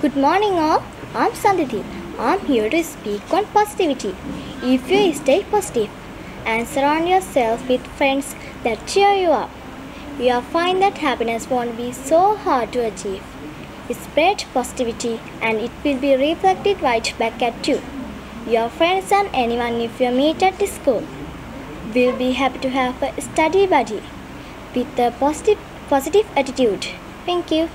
Good morning all. I'm Sandhiti. I'm here to speak on positivity. If you stay positive and surround yourself with friends that cheer you up, you'll find that happiness won't be so hard to achieve. Spread positivity and it will be reflected right back at you. Your friends and anyone if you meet at school will be happy to have a study buddy with a positive positive attitude. Thank you.